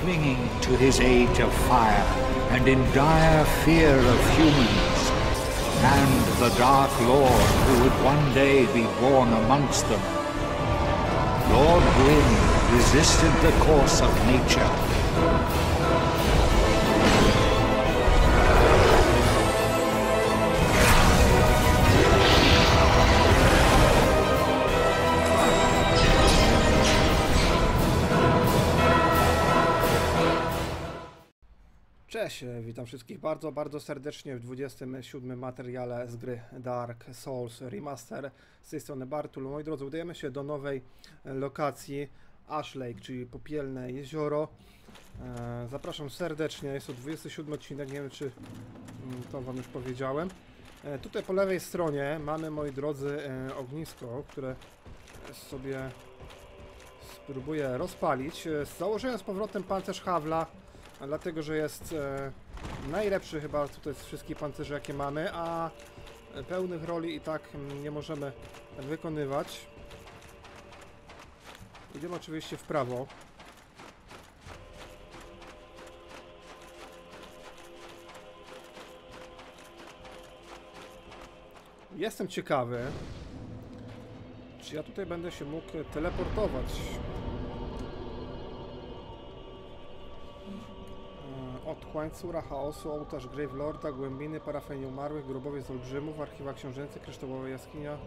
clinging to his age of fire and in dire fear of humans, and the Dark Lord who would one day be born amongst them. Lord Gwyn resisted the course of nature Cześć, witam wszystkich bardzo, bardzo serdecznie w 27 materiale z gry Dark Souls Remaster. Z tej strony Bartul. Moi drodzy, udajemy się do nowej lokacji Ash Lake, czyli Popielne Jezioro. E, Zapraszam serdecznie, jest to 27 odcinek, nie wiem czy mm, to Wam już powiedziałem. E, Tutaj po lewej stronie mamy, moi drodzy, e, ognisko, które sobie spróbuję rozpalić. Założyłem z powrotem pancerz Hawla, a dlatego, że jest e, najlepszy chyba tutaj z wszystkich pancerzy jakie mamy, a pełnych roli i tak nie możemy wykonywać. Idziemy oczywiście w prawo. Jestem ciekawy, czy ja tutaj będę się mógł teleportować. Otchłań, Córa Chaosu, Ołtarz Grave Lorda, Głębiny, Parafenie Umarłych, Grobowiec Olbrzymów, Archiwa Książęce, Kryształowa Jaskinia.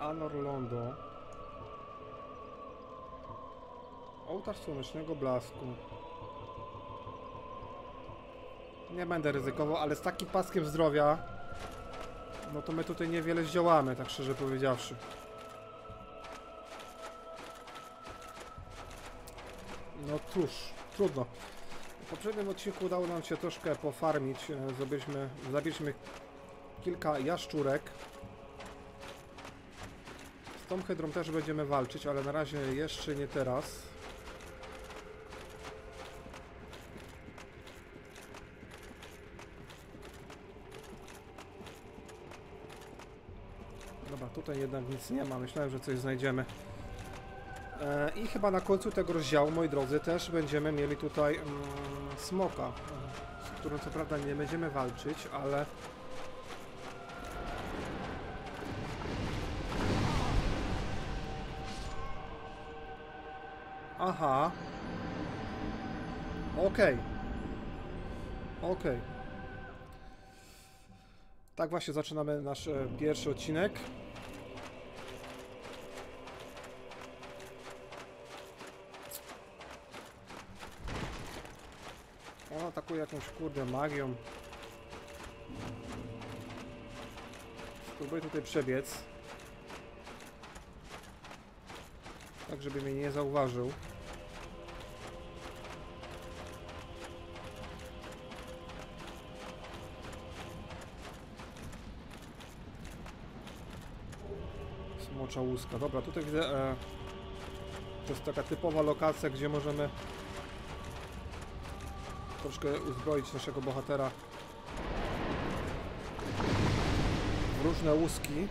Anor Londo. Ołtarz Słonecznego Blasku. Nie będę ryzykował, ale z takim paskiem zdrowia no to my tutaj niewiele zdziałamy, tak szczerze powiedziawszy. No cóż, trudno. W poprzednim odcinku udało nam się troszkę pofarmić. e, Zrobiliśmy, zabiliśmy kilka jaszczurek. Z tą hydrą też będziemy walczyć, ale na razie jeszcze nie teraz. Dobra, tutaj jednak nic nie ma. Myślałem, że coś znajdziemy. E, I chyba na końcu tego rozdziału, moi drodzy, też będziemy mieli tutaj mm, smoka, z którym co prawda nie będziemy walczyć, ale... Aha. Okej. Okej. Tak właśnie zaczynamy nasz e, pierwszy odcinek. Jakąś kurde magią. Spróbuję tutaj przebiec. Tak, żeby mnie nie zauważył. Smocza łuska. Dobra, tutaj widzę... E, to jest taka typowa lokacja, gdzie możemy troszkę uzbroić naszego bohatera w różne łuski.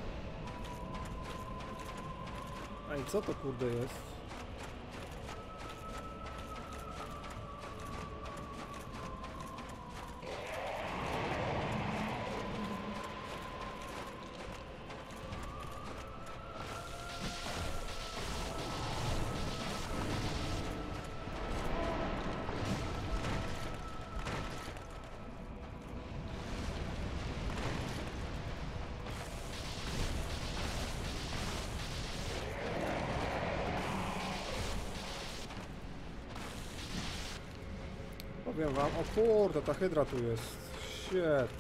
A i co to kurde jest? Powiem wam, o kurde, ta hydra tu jest. Shit.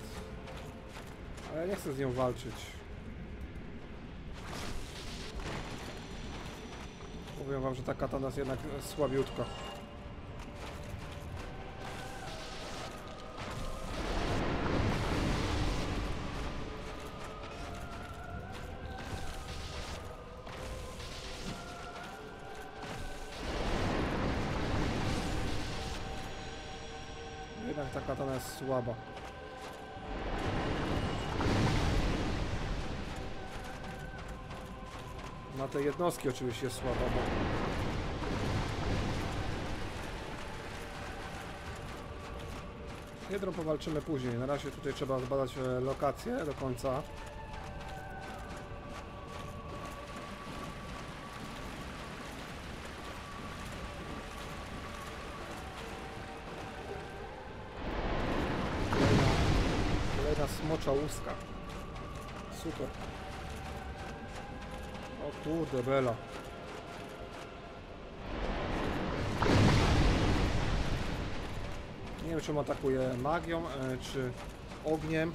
Ale ja nie chcę z nią walczyć. Powiem wam, że ta katana jest jednak słabiutka. Słaba. Na te jednostki oczywiście jest słaba, bo... Hydrą powalczymy później. Na razie tutaj trzeba zbadać e, lokację do końca. Łuska. Super. O kurde, bela. Nie wiem, czy on atakuje magią, e, czy ogniem.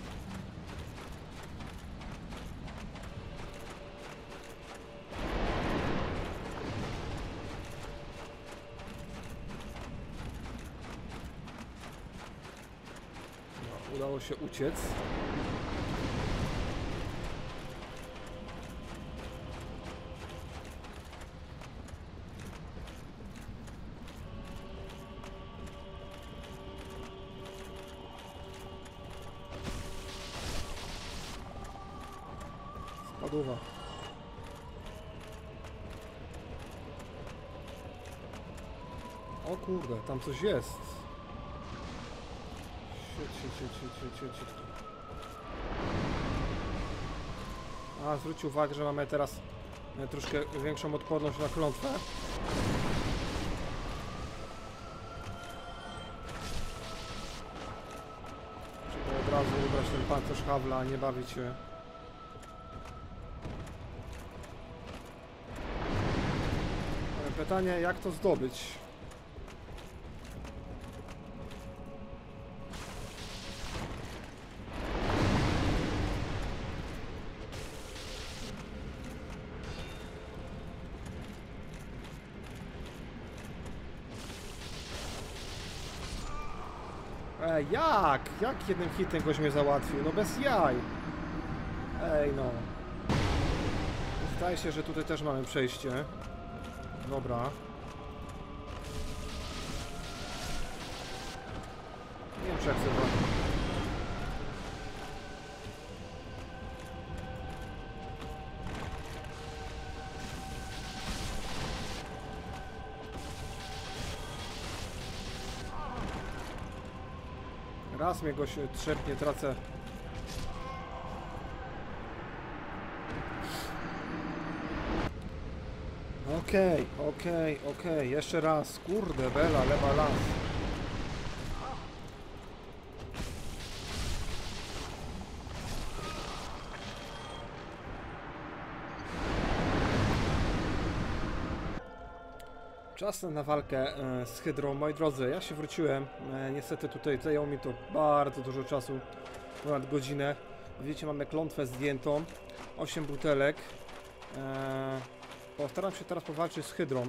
Udało się uciec. Coś jest. Shit, shit, shit, shit, shit, shit. A, zwróć uwagę, że mamy teraz e, troszkę większą odporność na klątwę. Trzeba od razu ubrać ten pancerz Hawla, a nie bawić się Pytanie, jak to zdobyć? Jak? Jak jednym hitem goś mnie załatwił? No bez jaj. Ej, no. Zdaje się, że tutaj też mamy przejście. Dobra. Nie wiem, czy jak chcę wam- Raz mnie go się trzepnie, tracę. Okej, okej, okej, jeszcze raz. Kurde, bela, lewa las. Czas na walkę e, z Hydrą. Moi drodzy, ja się wróciłem. E, niestety tutaj zajęło mi to bardzo dużo czasu, ponad godzinę. Widzicie, mamy klątwę zdjętą. 8 butelek. E, Postaram się teraz powalczyć z Hydrą.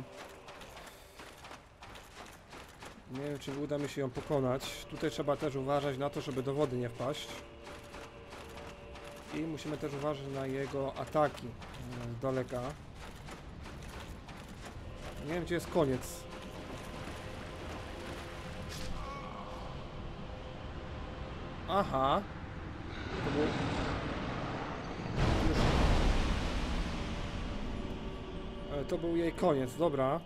Nie wiem, czy uda mi się ją pokonać. Tutaj trzeba też uważać na to, żeby do wody nie wpaść. I musimy też uważać na jego ataki z daleka. Nie wiem, gdzie jest koniec. Aha. To był... E, To był jej koniec, dobra.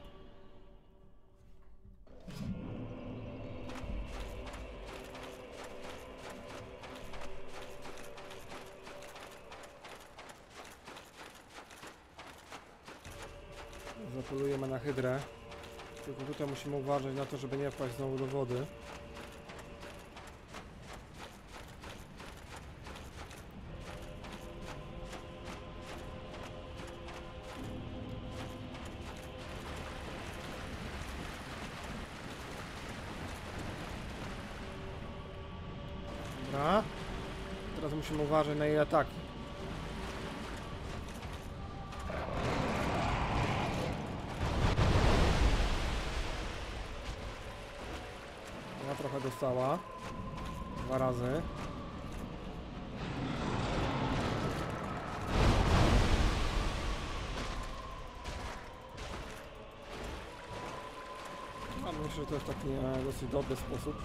Zapolujemy na hydrę. Tylko tutaj musimy uważać na to, żeby nie wpaść znowu do wody. Dobra. Teraz musimy uważać na jej ataki. Dostała. Dwa razy. No, myślę, że to jest taki e, dosyć dobry sposób.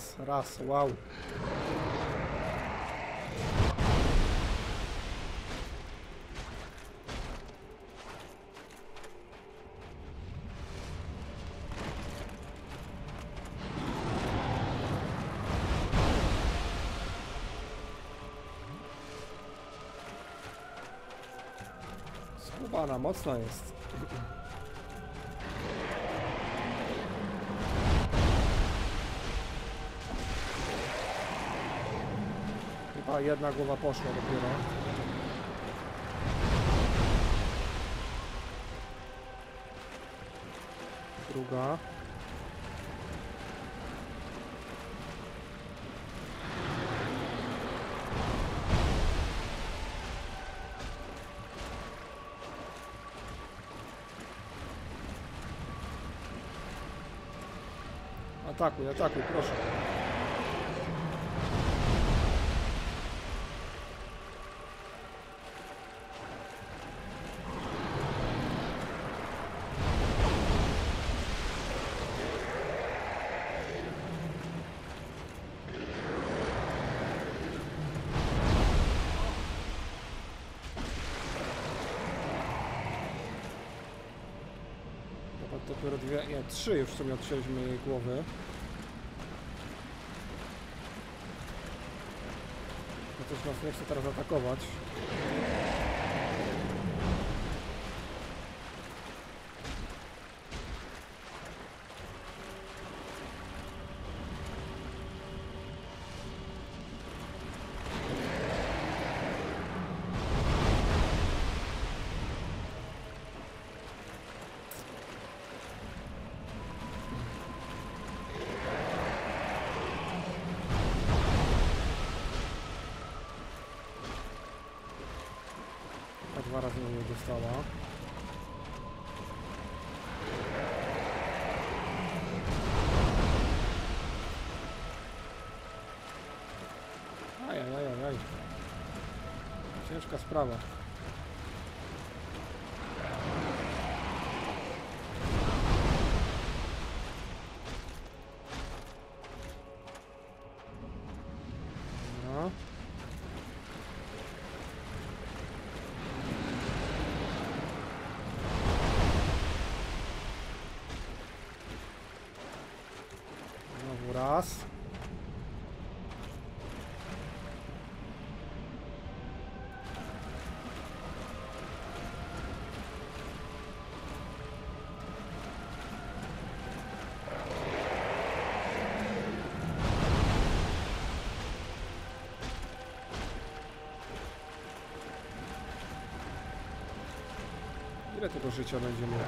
Raz, raz, wow. Skubana mocno jest. Jedna głowa poszła dopiero. Druga. Atakuj, atakuj, proszę. Dobra, dopiero dwie, nie, trzy już w sumie odcięliśmy jej głowy. No też nas nie chce teraz atakować. pra lá. Tego życia będzie mieć?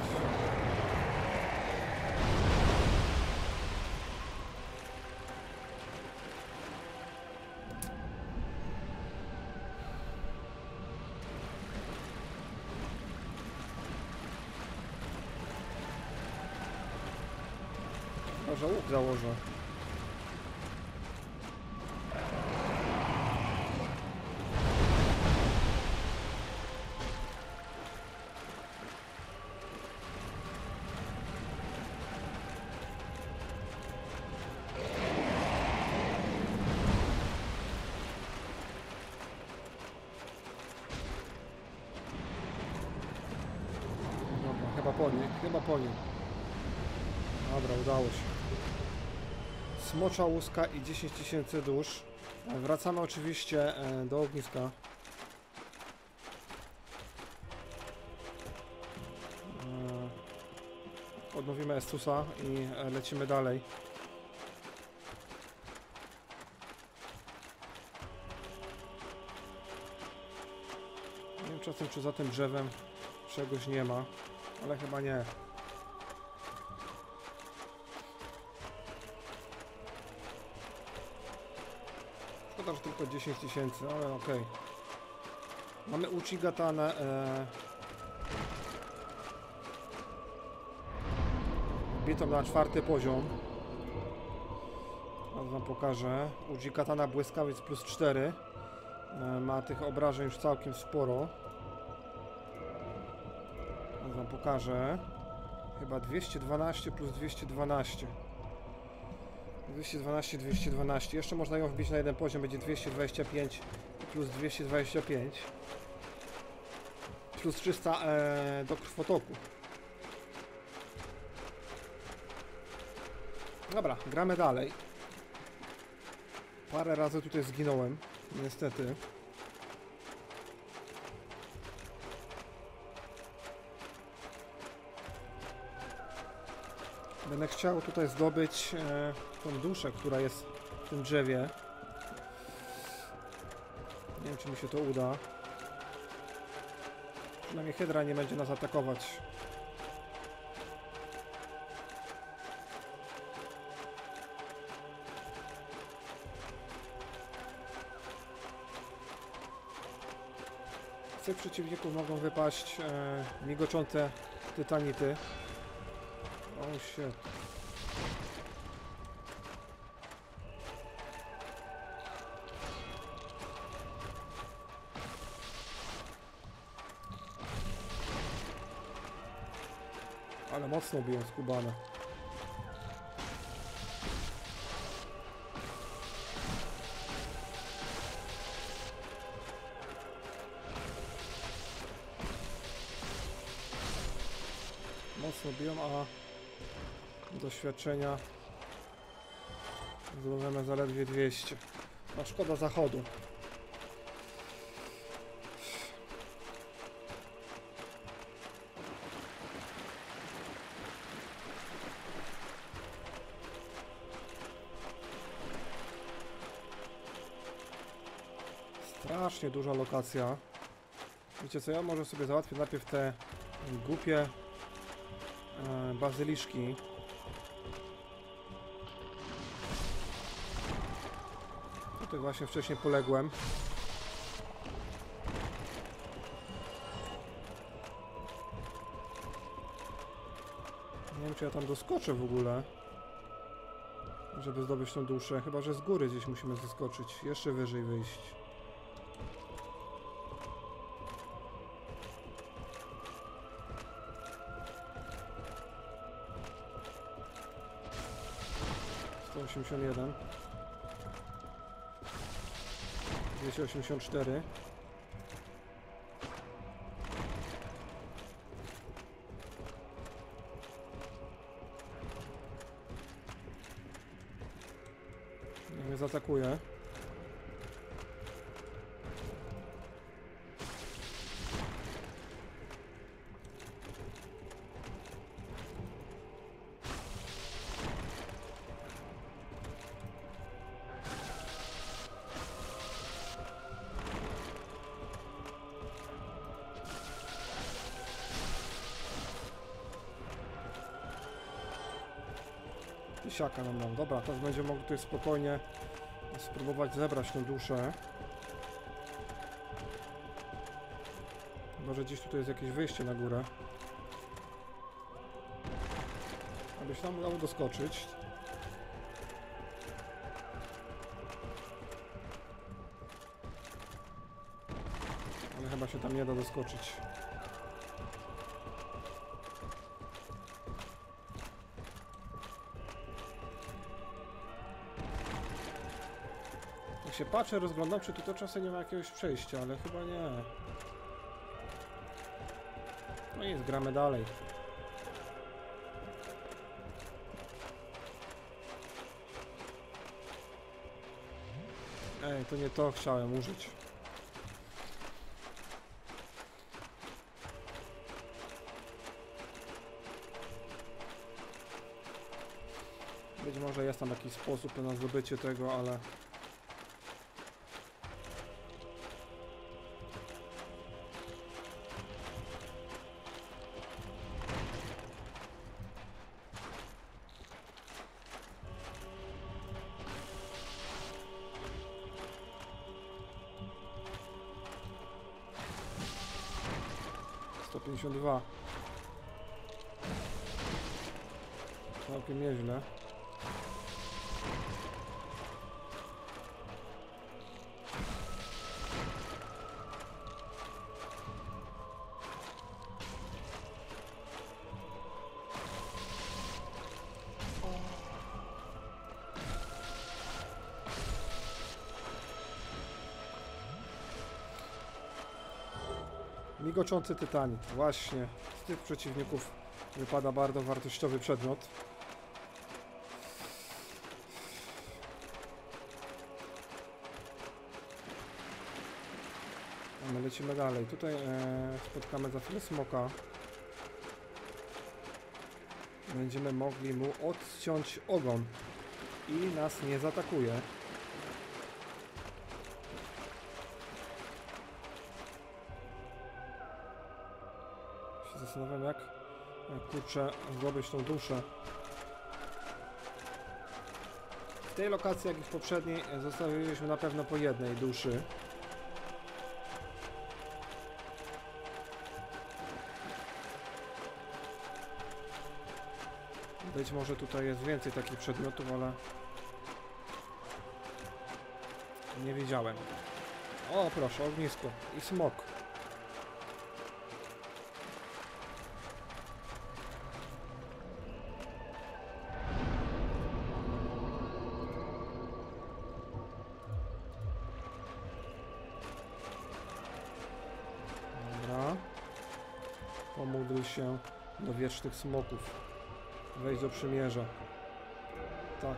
Może łuk założę. Niej, chyba po niej. Dobra, udało się. Smocza łuska i 10 tysięcy dusz. Wracamy oczywiście e, do ogniska. E, Odnowimy Estusa i e, lecimy dalej. Nie wiem czasem czy za tym drzewem czegoś nie ma, ale chyba nie. Szkoda, że tylko 10 tysięcy, ale okej. Mamy Uchigatanę. E... Bitą na czwarty poziom. Teraz wam pokażę. Uchigatana błyskawiec plus 4. E, ma tych obrażeń już całkiem sporo. Pokażę. Chyba 212 plus 212. 212, 212. Jeszcze można ją wbić na jeden poziom, będzie 225 plus 225 plus 300 e, do krwotoku. Dobra, gramy dalej. Parę razy tutaj zginąłem, niestety. Będę chciał tutaj zdobyć e, tą duszę, która jest w tym drzewie. Nie wiem, czy mi się to uda. Przynajmniej Hydra nie będzie nas atakować. Z tych przeciwników mogą wypaść e, migoczące tytanity. O shit. Ale mocno biją skubane. Doświadczenia zdobywamy zaledwie 200. A szkoda zachodu. Strasznie duża lokacja. Wiecie co, ja może sobie załatwię najpierw te głupie e, bazyliszki. Tutaj właśnie wcześniej poległem. Nie wiem, czy ja tam doskoczę w ogóle. Żeby zdobyć tą duszę. Chyba, że z góry gdzieś musimy zeskoczyć. Jeszcze wyżej wyjść. Sto osiemdziesiąt jeden. 284 siaka nam dał. Dobra, teraz będziemy mogli tutaj spokojnie spróbować zebrać tę duszę. Chyba, że gdzieś tutaj jest jakieś wyjście na górę. Aby się nam udało doskoczyć. Ale chyba się tam nie da doskoczyć. Się patrzę, rozglądam, czy tu to czasem nie ma jakiegoś przejścia, ale chyba nie. No nic, gramy dalej. Ej, to nie to chciałem użyć. Być może jest tam jakiś sposób na zdobycie tego, ale 82 Migoczący tytanik. Właśnie. Z tych przeciwników wypada bardzo wartościowy przedmiot. My lecimy dalej. Tutaj e, spotkamy za chwilę smoka. Będziemy mogli mu odciąć ogon i nas nie zaatakuje. Zastanawiam jak, jak kurczę zdobyć tą duszę. W tej lokacji, jak i w poprzedniej, zostawiliśmy na pewno po jednej duszy. Być może tutaj jest więcej takich przedmiotów, ale nie wiedziałem. O, proszę, ognisko i smok. Do wiecznych smoków. Wejdź do przymierza. Tak.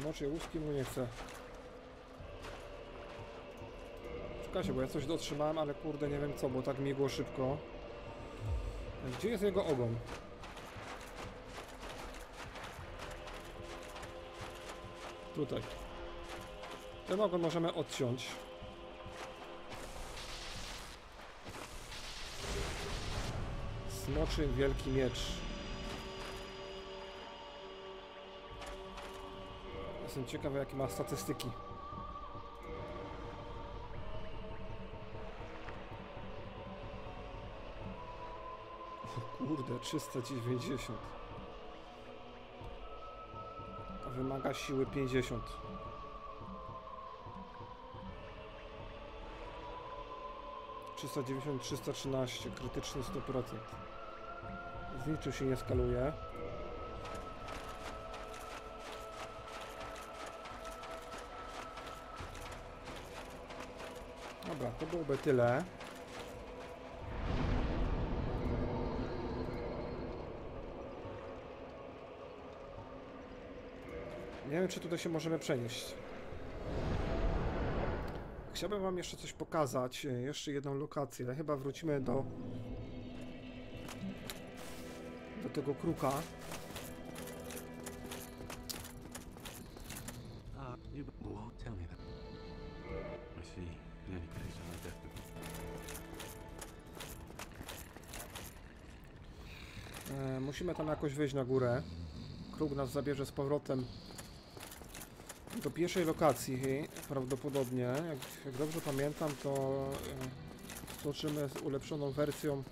Smoczej łuski mu nie chce. Czekajcie, bo ja coś dotrzymałem, ale kurde nie wiem co, bo tak migło szybko. Gdzie jest jego ogon? Tutaj. Ten ogon możemy odciąć. Smoczy wielki miecz. Jestem ciekawy jakie ma statystyki. O kurde, 390. Wymaga siły 50. Trzysta dziewięćdziesiąt, trzysta trzynaście, krytyczny 100%. Z niczym się nie skaluje. Dobra, to byłoby tyle. Wiem, czy tutaj się możemy przenieść. Chciałbym wam jeszcze coś pokazać, e, jeszcze jedną lokację. Chyba wrócimy do do tego kruka. E, musimy tam jakoś wyjść na górę. Kruk nas zabierze z powrotem do pierwszej lokacji prawdopodobnie. Jak, jak dobrze pamiętam, to e, stoczymy z ulepszoną wersją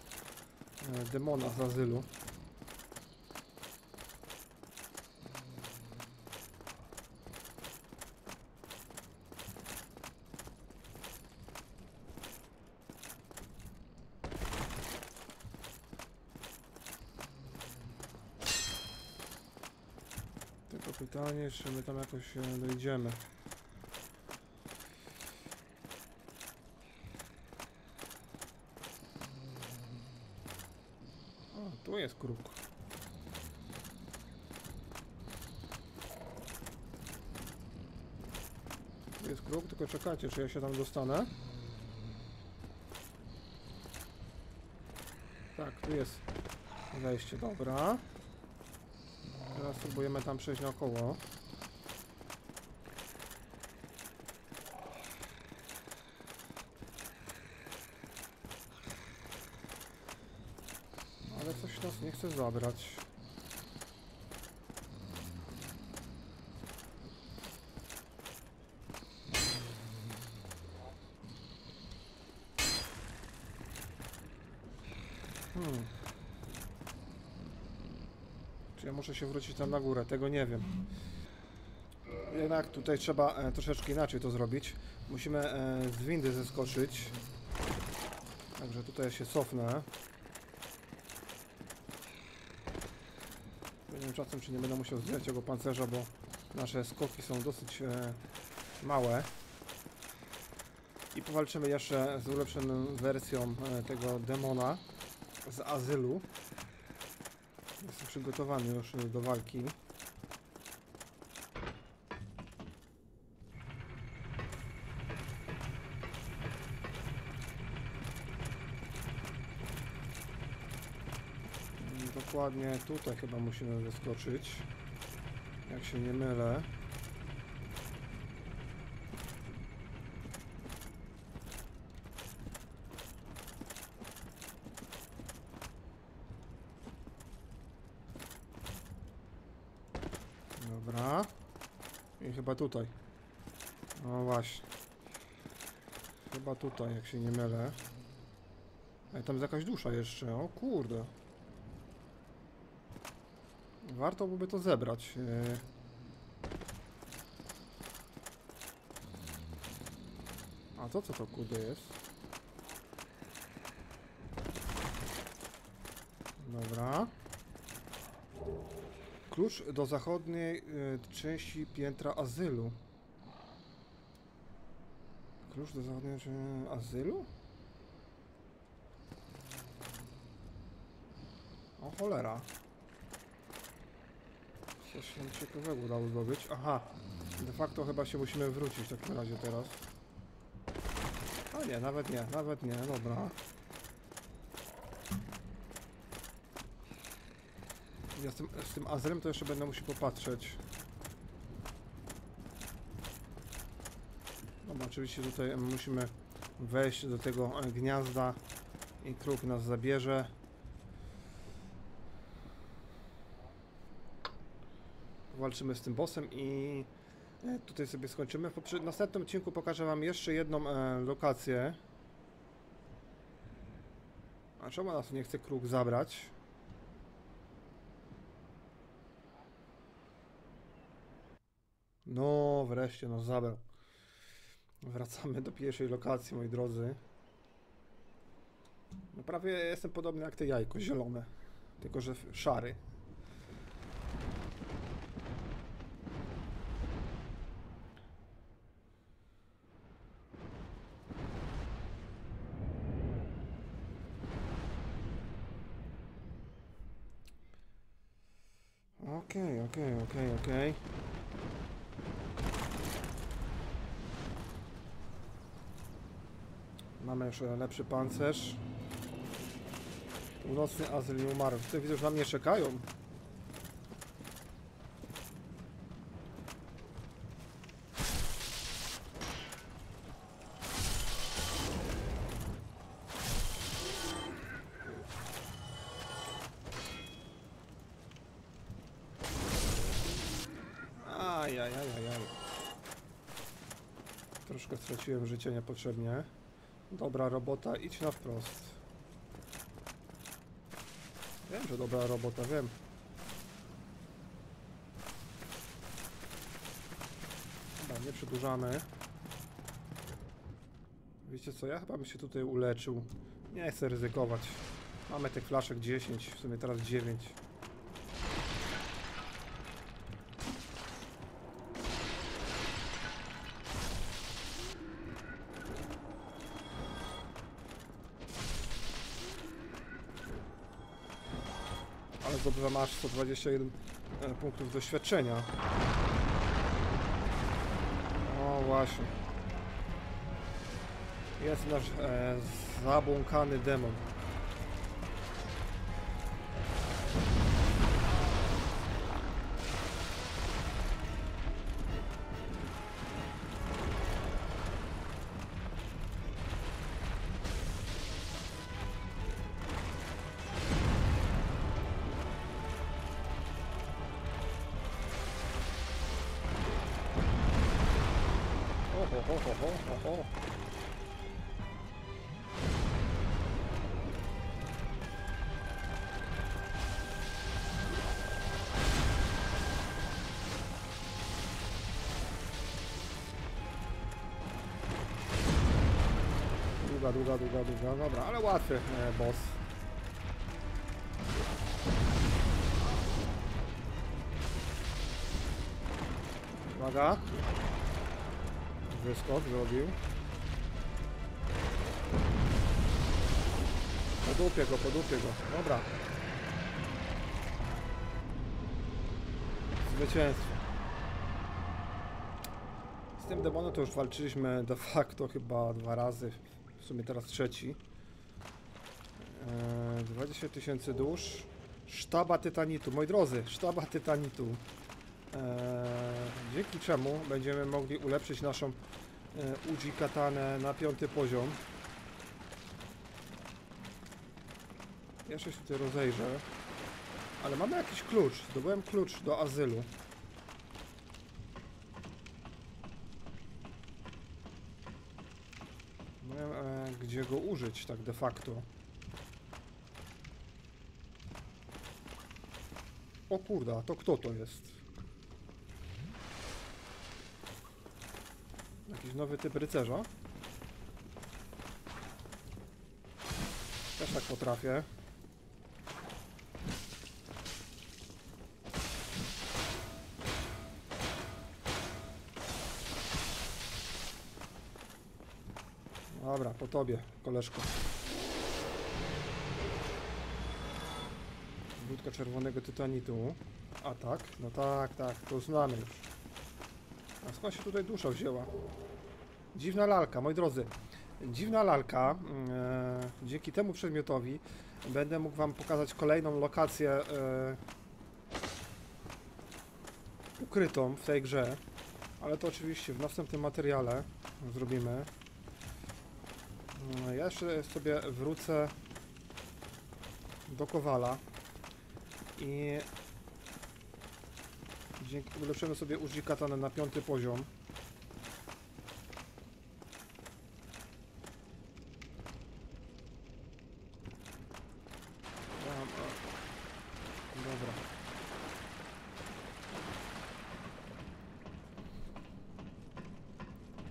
e, demona z azylu. Tylko czy my tam jakoś e, dojdziemy. O, tu jest kruk. Tu jest kruk, tylko czekajcie, czy ja się tam dostanę. Tak, tu jest wejście, dobra. Teraz spróbujemy tam przejść naokoło. Ale chce zabrać. Hmm. Czy ja muszę się wrócić tam na górę? Tego nie wiem. Jednak tutaj trzeba e, troszeczkę inaczej to zrobić. Musimy e, z windy zeskoczyć. Także tutaj się cofnę. Nie wiem czasem, czy nie będę musiał zdjąć tego pancerza, bo nasze skoki są dosyć e, małe. I powalczymy jeszcze z ulepszoną wersją e, tego demona z azylu. Jestem przygotowany już do walki. Mm, Dokładnie tutaj chyba musimy wyskoczyć. Jak się nie mylę. Dobra. I chyba tutaj. No właśnie. Chyba tutaj, jak się nie mylę. Ale tam jest jakaś dusza jeszcze. O kurde. Warto byłoby to zebrać. e. A to co to kurde jest? Dobra. Klucz do zachodniej y, części piętra azylu. Klucz do zachodniej części azylu? O cholera. Coś się ciekawego udało zdobyć. Aha. De facto chyba się musimy wrócić w takim razie teraz. A nie, nawet nie, nawet nie, dobra. Ja z tym, z tym Azrem to jeszcze będę musiał popatrzeć. Dobra, oczywiście tutaj musimy wejść do tego gniazda i kruk nas zabierze. Walczymy z tym bossem i e, tutaj sobie skończymy. W następnym odcinku pokażę Wam jeszcze jedną e, lokację. A czemu nas nie chce kruk zabrać? No, wreszcie nas zabrał. Wracamy do pierwszej lokacji, moi drodzy. No prawie jestem podobny jak te jajko, zielone. Tylko, że szary. Okej, okej, okej, okej. Mamy już lepszy pancerz. Północny azyl nie umarł. Tutaj widzę, że na mnie czekają. Straciłem życie niepotrzebnie. Dobra robota, idź na wprost. Wiem, że dobra robota, wiem. Dobra, nie przedłużamy. Wiecie co, ja chyba bym się tutaj uleczył. Nie chcę ryzykować. Mamy tych flaszek 10, w sumie teraz 9. masz 121 e, punktów doświadczenia. O właśnie. Jest nasz e, zabłąkany demon. oho, oho. Długa, długa, długa, długa. Dobra, ale łatwy e, boss. Uwaga. Wyskok zrobił. Podupię go, podupię go. Dobra. Zwycięstwo. Z tym demonem to już walczyliśmy de facto chyba dwa razy. W sumie teraz trzeci. Eee, 20 tysięcy dusz. Sztaba tytanitu. Moi drodzy, sztaba tytanitu. Eee, dzięki czemu będziemy mogli ulepszyć naszą e, Uji katanę na piąty poziom. Jeszcze się tutaj rozejrzę. Ale mamy jakiś klucz. Zdobyłem klucz do azylu. Nie wiem, e, gdzie go użyć tak de facto. O kurda, to kto to jest? Nowy typ rycerza? Też tak potrafię. Dobra, po tobie, koleżko. Budka czerwonego tytanitu. A tak? No tak, tak, to znamy już. A skąd się tutaj dusza wzięła? Dziwna lalka, moi drodzy. Dziwna lalka. E, dzięki temu przedmiotowi będę mógł Wam pokazać kolejną lokację e, ukrytą w tej grze. Ale to oczywiście w następnym materiale zrobimy. E, Ja jeszcze sobie wrócę do Kowala i ulepszymy sobie użyj katanę na piąty poziom. Ja mam, e, Dobra.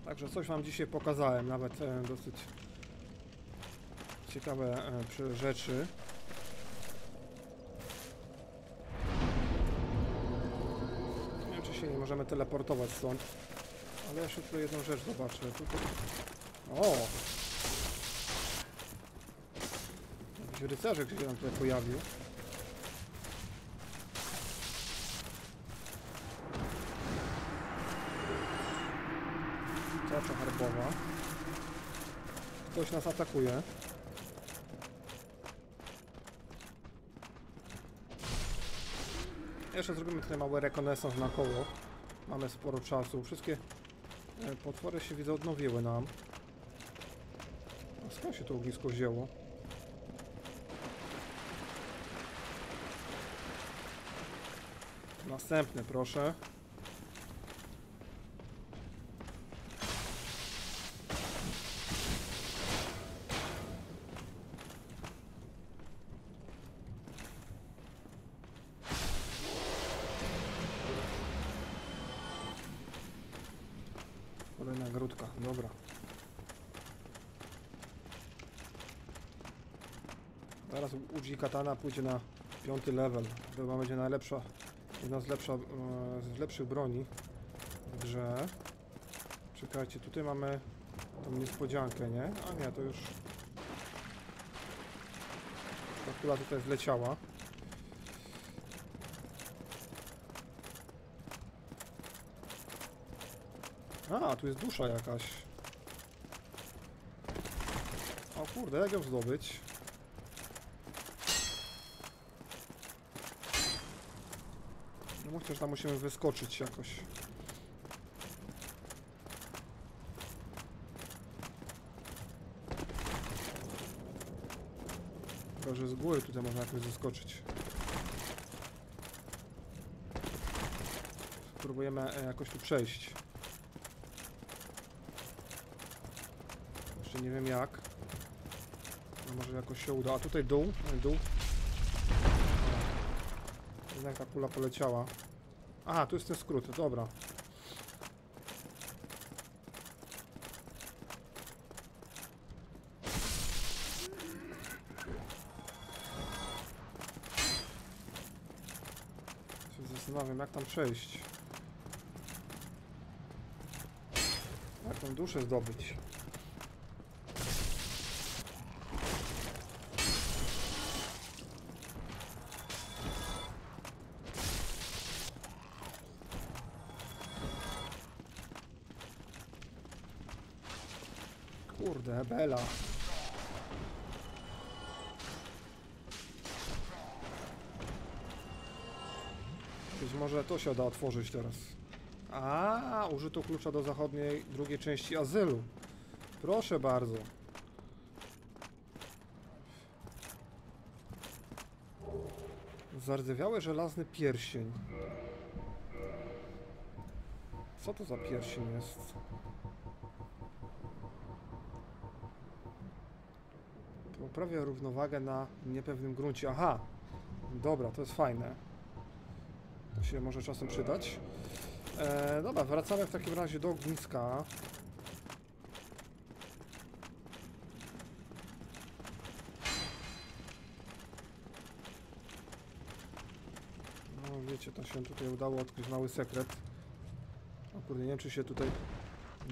Także coś Wam dzisiaj pokazałem, nawet e, dosyć ciekawe e, rzeczy. Nie wiem, czy się nie możemy teleportować stąd. Ale jeszcze tu jedną rzecz zobaczę. Tutaj... O! Jakiś rycerzek się nam tutaj pojawił. Ktoś nas atakuje. Jeszcze zrobimy tutaj mały rekonesans na koło. Mamy sporo czasu. Wszystkie e, potwory się widzę odnowiły nam. A skąd się to ognisko wzięło? Następny proszę. Katana pójdzie na piąty level. Chyba będzie najlepsza, jedna z, lepsza, e, z lepszych broni w grze. Czekajcie, tutaj mamy tą niespodziankę, nie? A nie, to już... Ta kula tutaj zleciała. A, tu jest dusza jakaś. O kurde, jak ją zdobyć? No że tam musimy wyskoczyć jakoś. Chyba, że z góry tutaj można jakoś zeskoczyć. Spróbujemy e, jakoś tu przejść. Jeszcze nie wiem jak. No może jakoś się uda. A tutaj dół, e, dół. Jednak ta kula poleciała. Aha, tu jest ten skrót, dobra. Zastanawiam, jak tam przejść. Jak duszę zdobyć. Bela. Być może to się da otworzyć teraz. A, użyto klucza do zachodniej drugiej części azylu. Proszę bardzo. Zardzewiały żelazny pierścień. Co to za pierścień jest? Poprawia równowagę na niepewnym gruncie. Aha! Dobra, to jest fajne. To się może czasem przydać. E, dobra, wracamy w takim razie do ogniska. No wiecie, to się tutaj udało odkryć mały sekret. O kurde, nie wiem czy się tutaj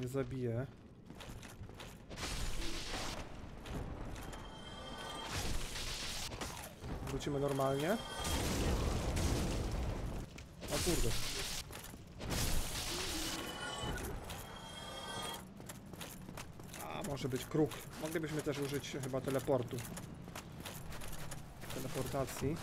nie zabije. Wrócimy normalnie. O kurde. A, może być kruk. Moglibyśmy też użyć chyba teleportu. Teleportacji.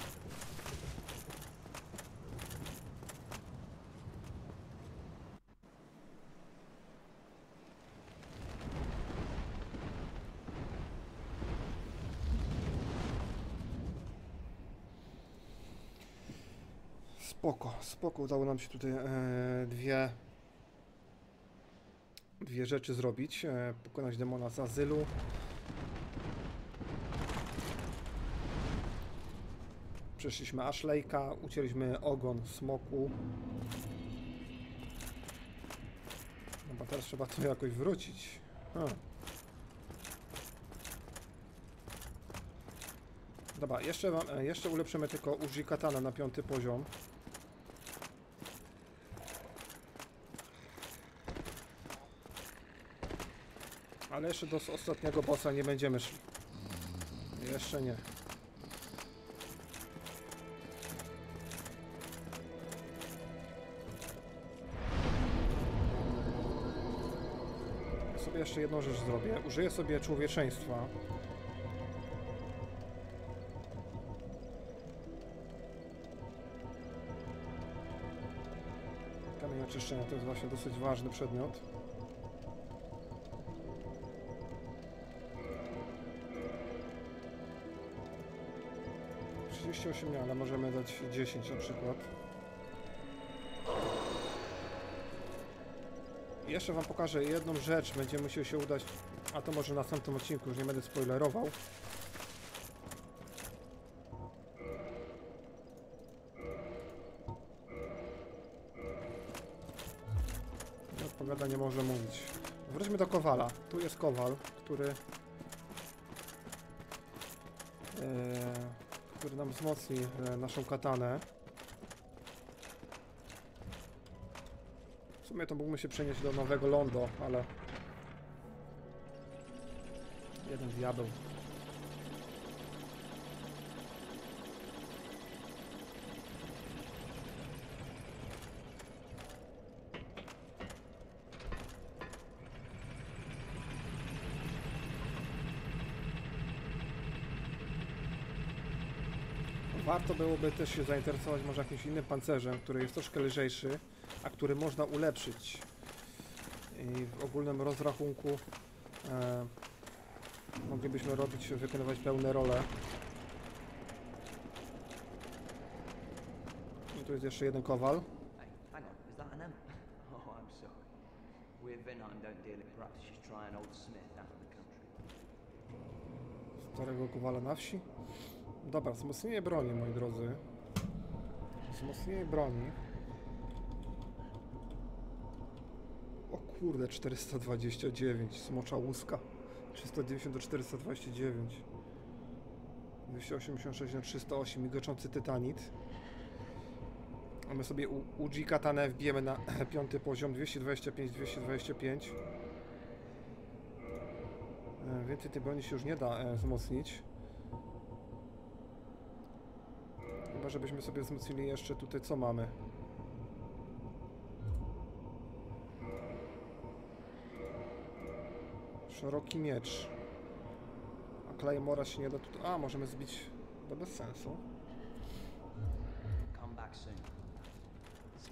Spoko. Udało nam się tutaj e, dwie dwie rzeczy zrobić. E, pokonać demona z azylu. Przeszliśmy Ashleyka, ucięliśmy ogon smoku. No bo teraz trzeba to jakoś wrócić. Hmm. Dobra, jeszcze, e, jeszcze ulepszymy tylko użyj katana na piąty poziom. Ale jeszcze do ostatniego bossa nie będziemy szli. Jeszcze nie. Ja sobie jeszcze jedną rzecz zrobię. Użyję sobie człowieczeństwa. Kamień oczyszczenia to jest właśnie dosyć ważny przedmiot. Trzydzieści osiem nie, ale możemy dać 10 na przykład. Jeszcze wam pokażę jedną rzecz, będzie musiał się udać, a to może na następnym odcinku, już nie będę spoilerował. Odpowiada nie może mówić. Wróćmy do Kowala. Tu jest Kowal, który... e, który nam wzmocni e, naszą katanę. W sumie to mógłbym się przenieść do Nowego Londo, ale... Jeden diabeł. Warto byłoby też się zainteresować może jakimś innym pancerzem, który jest troszkę lżejszy, a który można ulepszyć. I w ogólnym rozrachunku e, moglibyśmy robić, wykonywać pełne role. I tu jest jeszcze jeden kowal. Oh, I'm sorry. We're Venheim don't deal it, perhaps she's trying old Smith out of the country. Starego kowala na wsi. Dobra, wzmocnienie broni, moi drodzy. Wzmocnienie broni. O kurde, 429, smocza łuska. 390 do 429. 286 na 308, migoczący tytanit. A my sobie Uji katanę wbijemy na piąty poziom, 225, 225. Więcej tej broni się już nie da e, wzmocnić. Chyba, żebyśmy sobie wzmocnili jeszcze tutaj, co mamy. Szeroki miecz. A Claymora się nie da tutaj... A, możemy zbić... To bez sensu.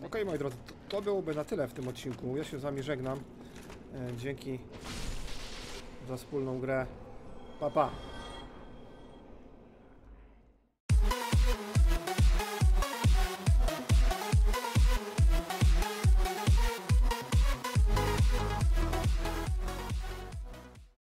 Okej, moi drodzy, to, to byłoby na tyle w tym odcinku. Ja się z wami żegnam. E, dzięki za wspólną grę. Pa, pa.